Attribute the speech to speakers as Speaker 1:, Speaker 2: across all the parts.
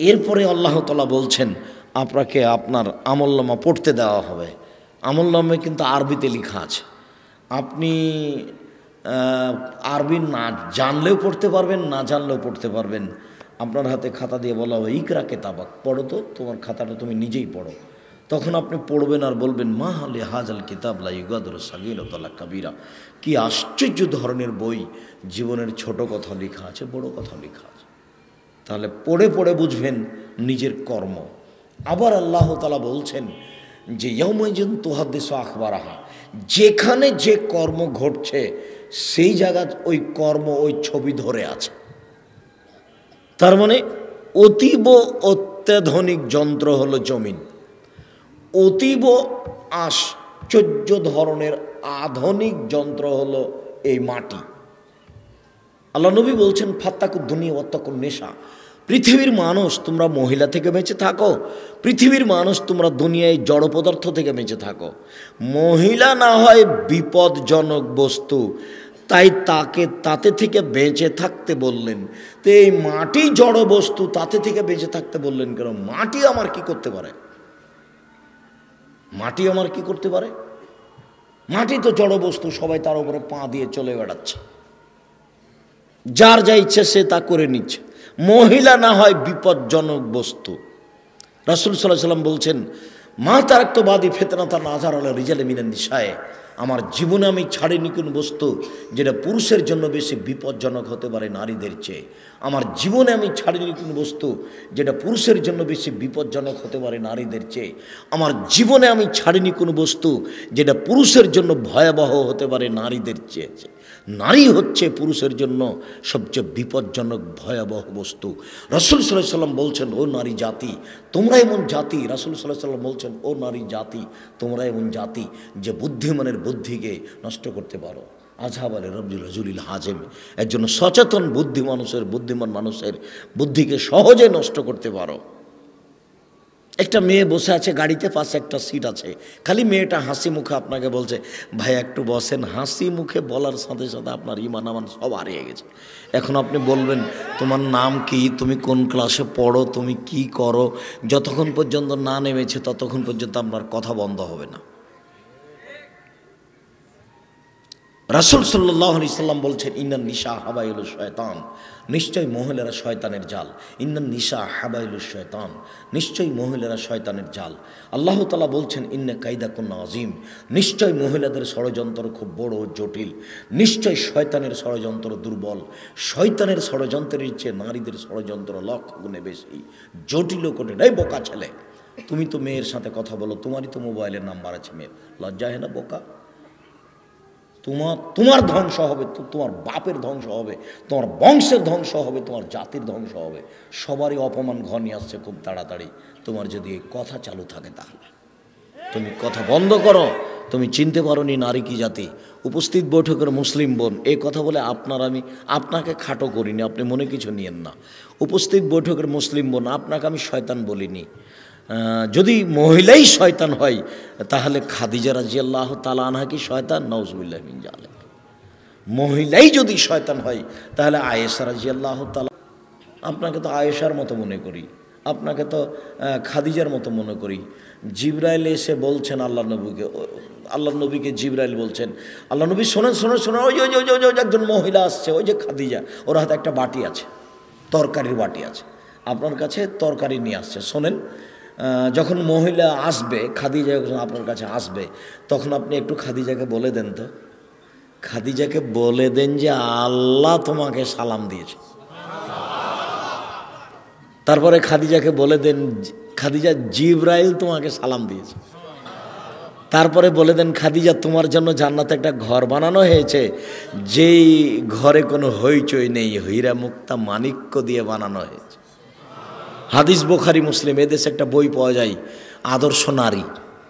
Speaker 1: এরপরে আল্লাহ তালা বলছেন, আপনাকে আপনার আমলনামা পড়তে দেওয়া হবে। আমলনামে কিন্তু আরবিতে লেখা আছে। আপনি আরবি না জানলেও পড়তে পারবেন, না জানলেও পড়তে পারবেন। আপনার হাতে খাতা দিয়ে বলা হবে, ইকরা কেতাবাক, পড়ো তো, তোমার খাতাটা তুমি নিজেই পড়ো। তখন আপনি পড়বেন আর বলবেন, মা হালে হাজাল কিতাব লা ইউগাদুর সাগিরতলা কাবিরা। কি আশ্চর্য ধরনের বই, জীবনের ছোট কথা লেখা আছে, বড় কথা লেখা আছে। তাহলে পড়ে পড়ে বুঝবেন নিজের কর্ম। আবার আল্লাহ তালা বলছেন যে ইয়মজন তোহাদ্দেশ আখবরাহা যেখানে যে কর্ম ঘটছে, সেই জায়গা ওই কর্ম, ওই ছবি ধরে আছে। তার মানে অতীব অত্যাধুনিক যন্ত্র হলো জমিন। অতীব আশ্চর্য ধরনের আধুনিক যন্ত্র হলো এই মাটি। আল্লাহ নবী বলছেন ফাত্তাকুর দুনিয়া অত্যাকুর নেশা। পৃথিবীর মানুষ, তোমরা মহিলা থেকে বেঁচে থাকো। পৃথিবীর মানুষ, তোমরা দুনিয়ায় জড় পদার্থ থেকে বেঁচে থাকো। মহিলা না হয় বিপদজনক বস্তু। তাই তাকে তাতে থেকে বেঁচে থাকতে বললেন। তো এই মাটি জড় বস্তু তাতে থেকে বেঁচে থাকতে বললেন কেন? মাটি আমার কি করতে পারে? মাটি আমার কি করতে পারে? মাটি তো জড় বস্তু, সবাই তার উপরে পা দিয়ে চলে বেড়াচ্ছে। যার যা ইচ্ছে সে তা করে নিচ্ছে। মহিলা না হয় বিপজ্জনক বস্তু। রাসুল সাল্লাহ সাল্লাম বলছেন, মা তারাক্তবাদী ফেতনা তার নাজার আল্লাহ রিজালে মিনান দিশায় আমার জীবনে আমি ছাড়িনি কোন বস্তু যেটা পুরুষের জন্য বেশি বিপজ্জনক হতে পারে নারীদের চেয়ে। আমার জীবনে আমি ছাড়িনি কোন বস্তু যেটা পুরুষের জন্য বেশি বিপজ্জনক হতে পারে নারীদের চেয়ে। আমার জীবনে আমি ছাড়িনি কোনো বস্তু যেটা পুরুষের জন্য ভয়াবহ হতে পারে নারীদের চেয়ে। নারী হচ্ছে পুরুষের জন্য সবচেয়ে বিপজ্জনক, ভয়াবহ বস্তু। রসুল সাল্লাহ সাল্লাম বলছেন, ও নারী জাতি, তোমরা এমন জাতি, রাসুল সাল্লাহ সাল্লাম বলছেন, ও নারী জাতি, তোমরা এমন জাতি যে বুদ্ধিমানের বুদ্ধিকে নষ্ট করতে পারো। আজহাব আলী রবজুল রজুলিল হাজেম। এর জন্য সচেতন বুদ্ধি মানুষের বুদ্ধিমান মানুষের বুদ্ধিকে সহজে নষ্ট করতে পারো। একটা মেয়ে বসে আছে, গাড়িতে পাশে একটা সিট আছে। খালি মেয়েটা হাসি মুখে আপনাকে বলছে, ভাই, একটু বসেন। হাসি মুখে বলার সাথে সাথে আপনার ইমান আমান সব হারিয়ে গেছে। এখন আপনি বলবেন, তোমার নাম কি? তুমি কোন ক্লাসে পড়ো? তুমি কি করো? যতক্ষণ পর্যন্ত না নেমেছে, ততক্ষণ পর্যন্ত আপনার কথা বন্ধ হবে না। রাসুল সাল্লাহ আলি সাল্লাম বলছেন, ইন্নান নিশা হাবাইল শয়তান। নিশ্চয়ই মহিলারা শয়তানের জাল। ইন্নান নিশা হাবাইল শয়তান। নিশ্চয়ই মহিলারা শয়তানের জাল। আল্লাহ তালা বলছেন, ইন্নে কায়দা কোন আজিম নিশ্চয় মহিলাদের ষড়যন্ত্র খুব বড় জটিল। নিশ্চয় শয়তানের ষড়যন্ত্র দুর্বল। শয়তানের ষড়যন্ত্রের চেয়ে নারীদের ষড়যন্ত্র লক্ষ গুণে বেশি। জটিল কঠিন। এই বোকা ছেলে, তুমি তো মেয়ের সাথে কথা বলো, তোমারই তো মোবাইলের নাম্বার আছে মেয়ের। লজ্জা হয় না বোকা? তোমার তোমার ধ্বংস হবে তোমার বাপের ধ্বংস হবে, তোমার বংশের ধ্বংস হবে, তোমার জাতির ধ্বংস হবে, সবারই অপমান ঘনি আসছে খুব তাড়াতাড়ি। তোমার যদি এই কথা চালু থাকে তাহলে। তুমি কথা বন্ধ করো, তুমি চিনতে পারো নি নারী কি জাতি। উপস্থিত বৈঠকের মুসলিম বোন এই কথা বলে আপনার আমি, আপনাকে খাটো করিনি, আপনি মনে কিছু নিয়েন না। উপস্থিত বৈঠকের মুসলিম বোন, আপনাকে আমি শয়তান বলিনি। যদি মহিলাই শয়তান হয়, তাহলে খাদিজা রাজি আল্লাহ তালা আনহা কি শয়তান? নওজুবিল্লাহ মিন জালেক মহিলাই যদি শয়তান হয়, তাহলে আয়েশা রাজি আল্লাহ তালা আপনাকে তো আয়েশার মতো মনে করি, আপনাকে তো খাদিজার মতো মনে করি। জিব্রাইল এসে বলছেন আল্লাহ নবীকে আল্লাহ নবীকে জিব্রাইল বলছেন, আল্লাহ নবী শোনেন শোনেন শোনেন, ওই ওই ওই ওই একজন মহিলা আসছে, ওই যে খাদিজা, ওর হাতে একটা বাটি আছে, তরকারির বাটি আছে, আপনার কাছে তরকারি নিয়ে আসছে, শোনেন যখন মহিলা আসবে, খাদিজা যখন আপনার কাছে আসবে, তখন আপনি একটু খাদিজাকে বলে দেন তো। খাদিজাকে বলে দেন যে আল্লাহ তোমাকে সালাম দিয়েছে। তারপরে খাদিজাকে বলে দেন, খাদিজা জিব্রাইল তোমাকে সালাম দিয়েছে। তারপরে বলে দেন, খাদিজা তোমার জন্য জান্নাতে একটা ঘর বানানো হয়েছে, যেই ঘরে কোনো হইচই নেই, হীরা মুক্তা মানিক্য দিয়ে বানানো হয়েছে। হাদিস বোখারি, মুসলিম এদেশে একটা বই পাওয়া যায়, আদর্শ নারী।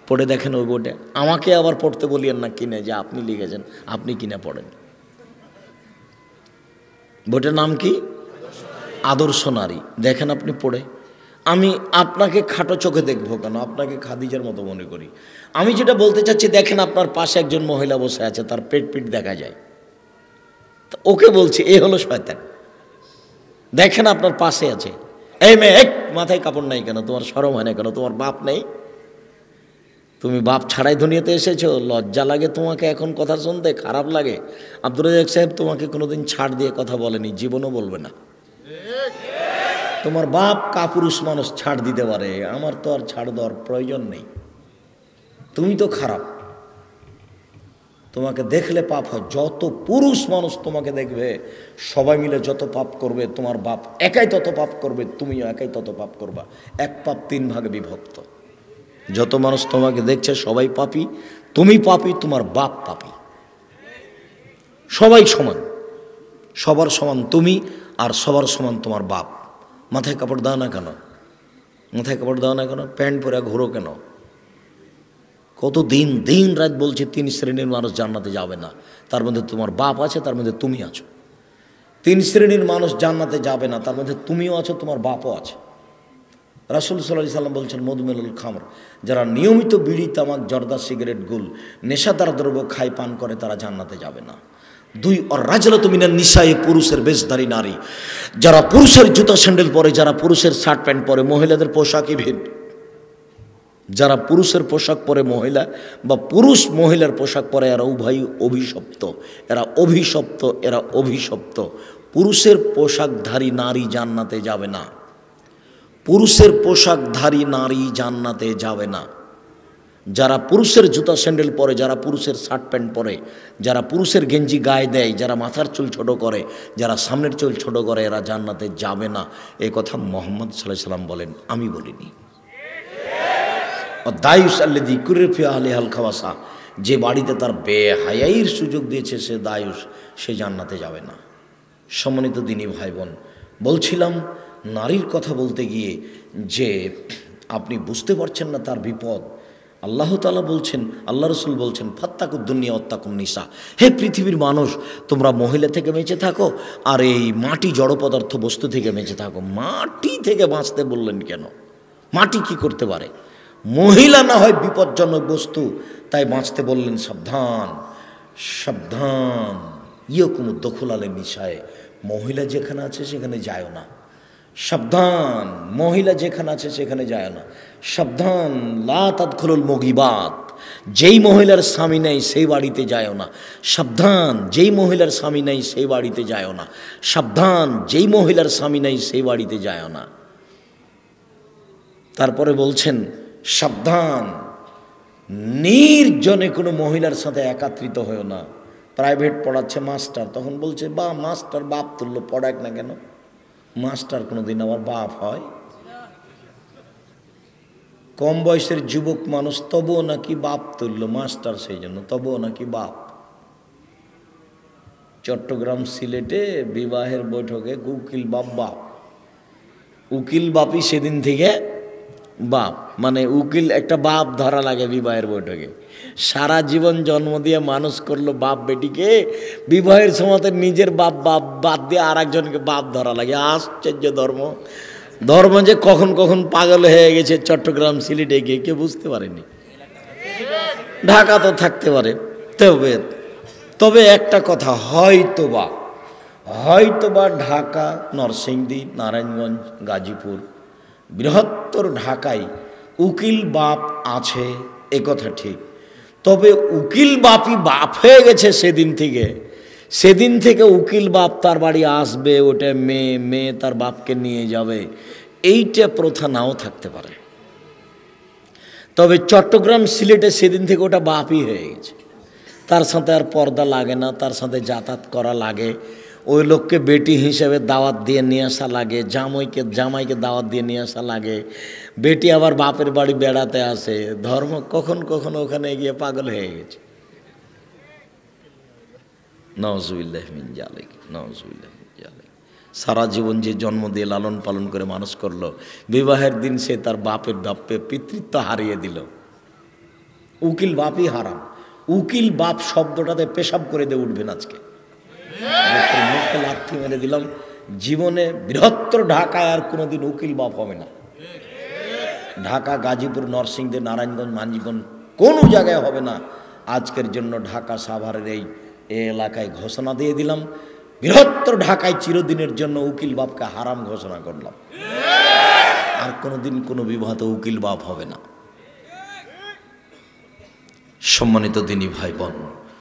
Speaker 1: পড়ে দেখেন ওই বইটা। আমাকে আবার পড়তে বলিয়েন না, কিনে, যে আপনি লিখেছেন, আপনি কিনে পড়েন। বইটার নাম কি? আদর্শ নারী। দেখেন আপনি পড়ে। আমি আপনাকে খাটো চোখে দেখব কেন? আপনাকে খাদিজার মতো মনে করি। আমি যেটা বলতে চাচ্ছি, দেখেন আপনার পাশে একজন মহিলা বসে আছে, তার পেট পিট দেখা যায়। ওকে বলছি, এ হলো শয়তান। দেখেন আপনার পাশে আছে। এই মেয়ে এক মাথায় কাপড় নাই কেন? তোমার সরম হয় না কেন? তোমার বাপ নেই? তুমি বাপ ছাড়াই দুনিয়াতে এসেছ, লজ্জা লাগে তোমাকে এখন কথা শুনতে, খারাপ লাগে। আব্দুল রাজাক সাহেব তোমাকে কোনোদিন ছাড় দিয়ে কথা বলেনি, জীবনও বলবে না। তোমার বাপ কাপুরুষ মানুষ, ছাড় দিতে পারে, আমার তো আর ছাড় দেওয়ার প্রয়োজন নেই। তুমি তো খারাপ। তোমাকে দেখলে পাপ হয়। যত পুরুষ মানুষ তোমাকে দেখবে, সবাই মিলে যত পাপ করবে, তোমার বাপ একাই তত পাপ করবে, তুমিও একাই তত পাপ করবা। এক পাপ তিন ভাগে বিভক্ত। যত মানুষ তোমাকে দেখছে, সবাই পাপি, তুমি পাপি, তোমার বাপ পাপি। সবাই সমান। সবার সমান তুমি আর সবার সমান তোমার বাপ। মাথায় কাপড় দাও না কেন? মাথায় কাপড় দাও না কেন? প্যান্ট পরে ঘোরো কেন? কত দিন দিন রাত বলছে তিন শ্রেণির মানুষ জান্নাতে যাবে না। তার মধ্যে তোমার বাপ আছে, তার মধ্যে তুমি আছো। তিন শ্রেণির মানুষ জান্নাতে যাবে না, তার মধ্যে তুমিও আছো, তোমার বাপও আছে। রাসুল সাল্লাহ সাল্লাম বলছেন মধুমেলুল খামর, যারা নিয়মিত বিড়ি, তামাক, জর্দা, সিগারেট, গুল, নেশাদার দ্রব্য খাই পান করে, তারা জান্নাতে যাবে না। দুই অর রাজলা তুমিনা নিশায়ে পুরুষের বেশধারী নারী। যারা পুরুষের জুতা, স্যান্ডেল পরে, যারা পুরুষের শার্ট, প্যান্ট পরে, মহিলাদের পোশাকই ভিন্ন। যারা পুরুষের পোশাক পরে মহিলা বা পুরুষ মহিলার পোশাক পরে, এরা উভয়ই অভিশপ্ত। এরা অভিশপ্ত এরা অভিশপ্ত। পুরুষের পোশাকধারী নারী জান্নাতে যাবে না। পুরুষের পোশাকধারী নারী জান্নাতে যাবে না। যারা পুরুষের জুতা স্যান্ডেল পরে, যারা পুরুষের শার্ট প্যান্ট পরে, যারা পুরুষের গেঞ্জি গায়ে দেয়, যারা মাথার চুল ছোট করে, যারা সামনের চুল ছোট করে, এরা জান্নাতে যাবে না। এ কথা মোহাম্মদ সাল্লাহ সাল্লাম বলেন, আমি বলিনি। দায়ুস আল্লাদি কুরেফি আলি খাওয়াসা, যে বাড়িতে তার বেহায়াইয়ের সুযোগ দিয়েছে, সে দায়ুস, সে জান্নাতে যাবে না। সম্মানিত দিনী ভাই বোন বলছিলাম, নারীর কথা বলতে গিয়ে যে আপনি বুঝতে পারছেন না তার বিপদ, আল্লাহ তালা বলছেন, আল্লাহ রসুল বলছেন ফাত্তাকুদ্দুনিয়া অত্তাকুম নিসা। হে পৃথিবীর মানুষ, তোমরা মহিলা থেকে বেঁচে থাকো, আর এই মাটি জড় পদার্থ বস্তু থেকে বেঁচে থাকো। মাটি থেকে বাঁচতে বললেন কেন? মাটি কি করতে পারে? মহিলা না হয় বিপজ্জনক বস্তু। তাই বাঁচতে বললেন, সাবধান সাবধান। ইয়কুম দখলালে নিশায় মহিলা যেখানে আছে সেখানে যায় না। সাবধান, মহিলা যেখানে আছে সেখানে যায় না। সাবধান লাতাদখলুল মগিবাত। যেই মহিলার স্বামী নেই সেই বাড়িতে যায় না। সাবধান, যেই মহিলার স্বামী নেই সেই বাড়িতে যায় না। সাবধান, যেই মহিলার স্বামী নেই সেই বাড়িতে যায় না। তারপরে বলছেন সাবধান। নির্জনে কোনো মহিলার সাথে একাত্রিত হয়েও না। প্রাইভেট পড়াচ্ছে মাস্টার, তখন বলছে, বা, মাস্টার বাপ তুললো পড়াক না কেন? মাস্টার কোনো দিন আবার বাপ হয়? কম বয়সের যুবক মানুষ, তবুও নাকি বাপ তুলল মাস্টার সেই জন্য, তবুও নাকি বাপ? চট্টগ্রাম সিলেটে বিবাহের বৈঠকে উকিল বাপ বাপ। উকিল বাপই সেদিন থেকে বাপ মানে উকিল একটা বাপ ধরা লাগে বিবাহের বৈঠকে। সারা জীবন জন্ম দিয়ে মানুষ করল বাপ বেটিকে, বিবাহের সময় নিজের বাপ বাপ বাদ দিয়ে আর একজনকে বাপ ধরা লাগে। আশ্চর্য ধর্ম। ধর্ম যে কখন কখন পাগল হয়ে গেছে চট্টগ্রাম সিলেটে গিয়ে, কেউ বুঝতে পারেনি। ঢাকা তো থাকতে পারে। তবে তবে একটা কথা হয়তো বা হয়তো বা ঢাকা, নরসিংদী, নারায়ণগঞ্জ, গাজীপুর বৃহত্তর ঢাকায় উকিল বাপ আছে, এ কথা ঠিক। তবে উকিল বাপই বাপ হয়ে গেছে সেদিন থেকে। সেদিন থেকে উকিল বাপ তার বাড়ি আসবে, ওটা মেয়ে মেয়ে তার বাপকে নিয়ে যাবে। এইটা প্রথা নাও থাকতে পারে। তবে চট্টগ্রাম সিলেটে সেদিন থেকে ওটা বাপই হয়ে গেছে। তার সাথে আর পর্দা লাগে না, তার সাথে যাতায়াত করা লাগে। ওই লোককে বেটি হিসেবে দাওয়াত দিয়ে নিয়ে আসা লাগে, জামাইকে জামাইকে দাওয়াত দিয়ে নিয়ে আসা লাগে। বেটি আবার বাপের বাড়ি বেড়াতে আসে। ধর্ম কখন কখন ওখানে গিয়ে পাগল হয়ে গেছে। সারা জীবন যে জন্ম দিয়ে লালন পালন করে মানুষ করল, বিবাহের দিন সে তার বাপের বাপে পিতৃত্ব হারিয়ে দিল। উকিল বাপই হারাম। উকিল বাপ শব্দটাতে পেশাব করে দিয়ে উঠবেন আজকে। মুখে লাথি মেরে দিলাম। জীবনে বৃহত্তর ঢাকায় আর কোনোদিন উকিল বাপ হবে না। ঢাকা, গাজীপুর, নরসিংদী, নারায়ণগঞ্জ, মাঞ্জিগঞ্জ কোনো জায়গায় হবে না। আজকের জন্য ঢাকা সাভারের এই এলাকায় ঘোষণা দিয়ে দিলাম। বৃহত্তর ঢাকায় চিরদিনের জন্য উকিল বাপকে হারাম ঘোষণা করলাম। আর কোনোদিন কোনো বিবাহতে উকিল বাপ হবে না। সম্মানিত দিনী ভাই বোন